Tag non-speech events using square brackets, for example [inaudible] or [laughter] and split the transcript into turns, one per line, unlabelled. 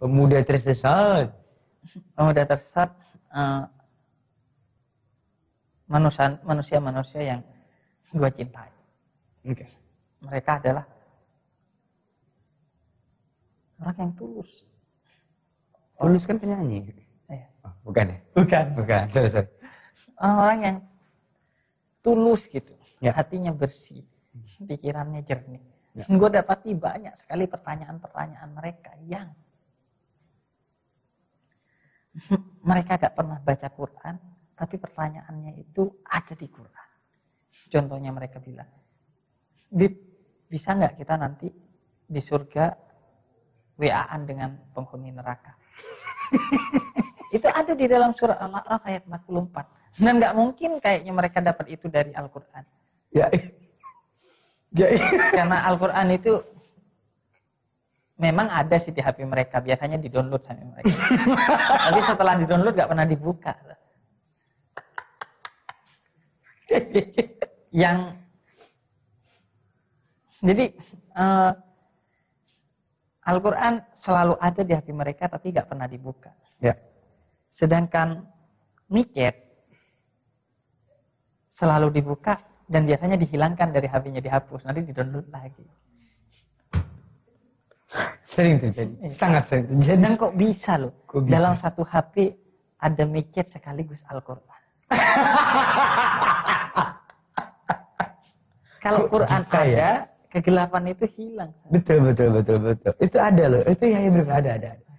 pemuda tersesat.
Pemuda tersesat uh, manusia manusia manusia yang gue cintai.
Oke.
Mereka adalah orang yang tulus.
Tulus kan penyanyi.
Eh,
Oh, bukan ya?
bukan.
Bukan. Sorry, sorry.
Orang yang tulus gitu,
Ya.
hatinya bersih, pikirannya jernih.
Ya.
Gue dapati banyak sekali pertanyaan-pertanyaan mereka yang mereka gak pernah baca Quran, tapi pertanyaannya itu ada di Quran. Contohnya mereka bilang, bisa nggak kita nanti di surga WA-an dengan penghuni neraka? [laughs] itu ada di dalam surah Al-A'raf ayat 44. Dan nggak mungkin kayaknya mereka dapat itu dari Al-Quran.
Ya. Ya.
Karena Al-Quran itu memang ada sih di HP mereka. Biasanya di-download sama mereka. [laughs] Tapi setelah di-download nggak pernah dibuka. Yang jadi eh, Al-Quran selalu ada di HP mereka tapi nggak pernah dibuka.
Ya.
Sedangkan micet selalu dibuka dan biasanya dihilangkan dari HP-nya dihapus, nanti di-download lagi. [laughs]
Sering terjadi. Sangat sering terjadi.
Dan kok bisa loh?
Kok bisa?
Dalam satu HP ada micet sekaligus Al-Quran. [laughs] Kalau Quran
bisa ya?
ada, kegelapan itu hilang.
Betul, betul, betul, betul. Itu ada loh. Itu ya, ya bener, ada, ada. ada.